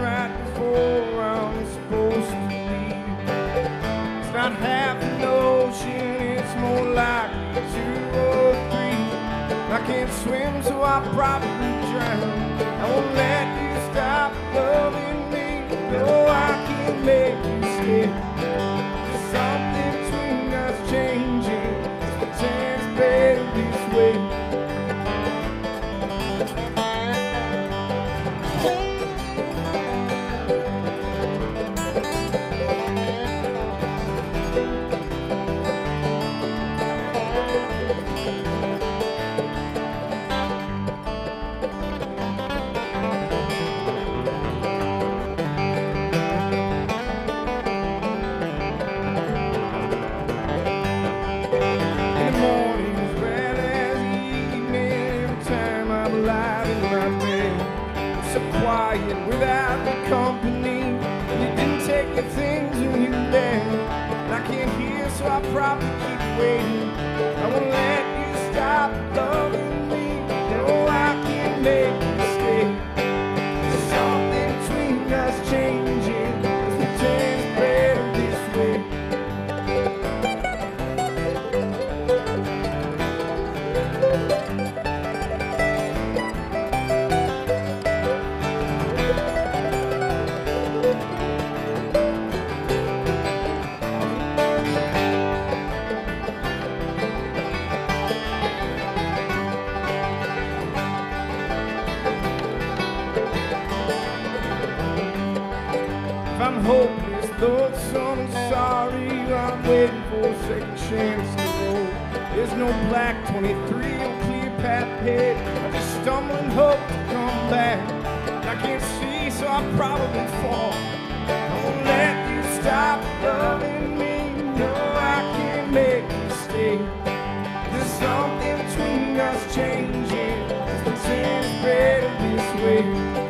right before I'm supposed to leave. It's not half an ocean, it's more like two or three. I can't swim, so I'll probably drown. So quiet without the company. You didn't take your things when you left. And I can't hear, so I'll probably keep waiting. I won't let you stop loving me. No, I can't make you stay. There's something between us changing. Let's pretend it's better this way. I'm hopeless, though someone's sorry, I'm waiting for a second chance to roll. There's no black 23 on clear path ahead. I'm just stumble and hope to come back. I can't see, so I'll probably fall. I won't let you stop loving me. No, I can't make you stay. There's something between us changing. Let's pretend it's better this way.